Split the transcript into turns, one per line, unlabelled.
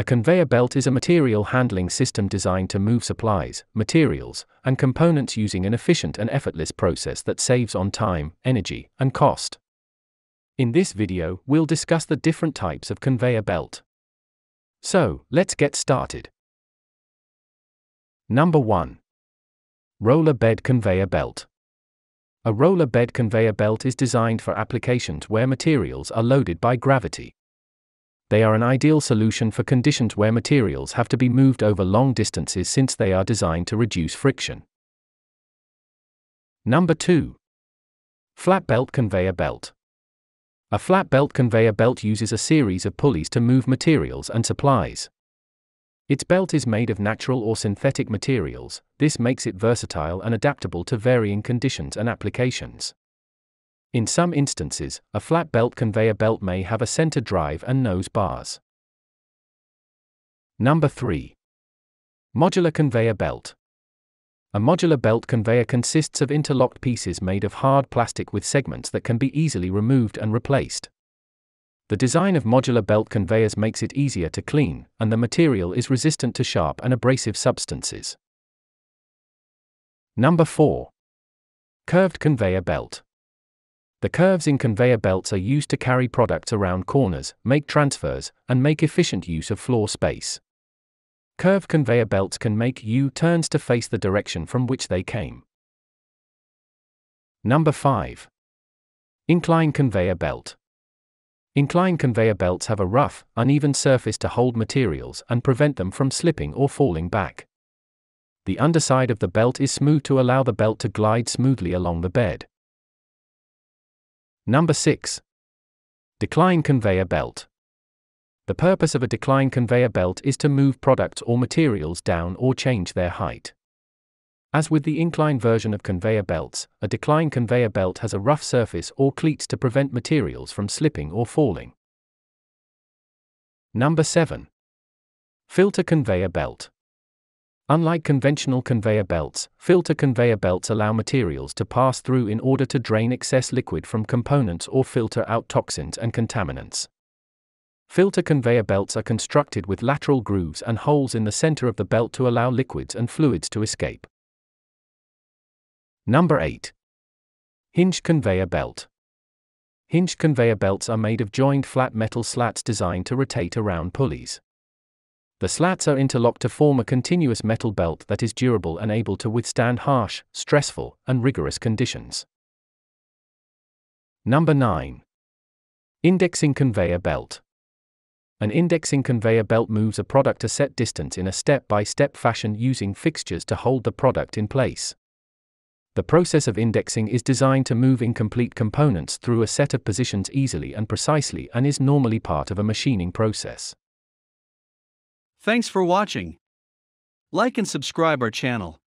A conveyor belt is a material handling system designed to move supplies, materials, and components using an efficient and effortless process that saves on time, energy, and cost. In this video, we'll discuss the different types of conveyor belt. So, let's get started. Number 1. Roller bed conveyor belt. A roller bed conveyor belt is designed for applications where materials are loaded by gravity. They are an ideal solution for conditions where materials have to be moved over long distances since they are designed to reduce friction. Number 2. Flat belt conveyor belt. A flat belt conveyor belt uses a series of pulleys to move materials and supplies. Its belt is made of natural or synthetic materials, this makes it versatile and adaptable to varying conditions and applications. In some instances, a flat belt conveyor belt may have a center drive and nose bars. Number 3. Modular conveyor belt. A modular belt conveyor consists of interlocked pieces made of hard plastic with segments that can be easily removed and replaced. The design of modular belt conveyors makes it easier to clean, and the material is resistant to sharp and abrasive substances. Number 4. Curved conveyor belt. The curves in conveyor belts are used to carry products around corners, make transfers, and make efficient use of floor space. Curved conveyor belts can make U turns to face the direction from which they came. Number 5. Incline conveyor belt. Incline conveyor belts have a rough, uneven surface to hold materials and prevent them from slipping or falling back. The underside of the belt is smooth to allow the belt to glide smoothly along the bed. Number 6. Decline conveyor belt. The purpose of a decline conveyor belt is to move products or materials down or change their height. As with the incline version of conveyor belts, a decline conveyor belt has a rough surface or cleats to prevent materials from slipping or falling. Number 7. Filter conveyor belt. Unlike conventional conveyor belts, filter conveyor belts allow materials to pass through in order to drain excess liquid from components or filter out toxins and contaminants. Filter conveyor belts are constructed with lateral grooves and holes in the center of the belt to allow liquids and fluids to escape. Number 8. Hinged conveyor belt. Hinged conveyor belts are made of joined flat metal slats designed to rotate around pulleys. The slats are interlocked to form a continuous metal belt that is durable and able to withstand harsh, stressful, and rigorous conditions. Number 9. Indexing conveyor belt. An indexing conveyor belt moves a product a set distance in a step by step fashion using fixtures to hold the product in place. The process of indexing is designed to move incomplete components through a set of positions easily and precisely and is normally part of a machining process.
Thanks for watching. Like and subscribe our channel.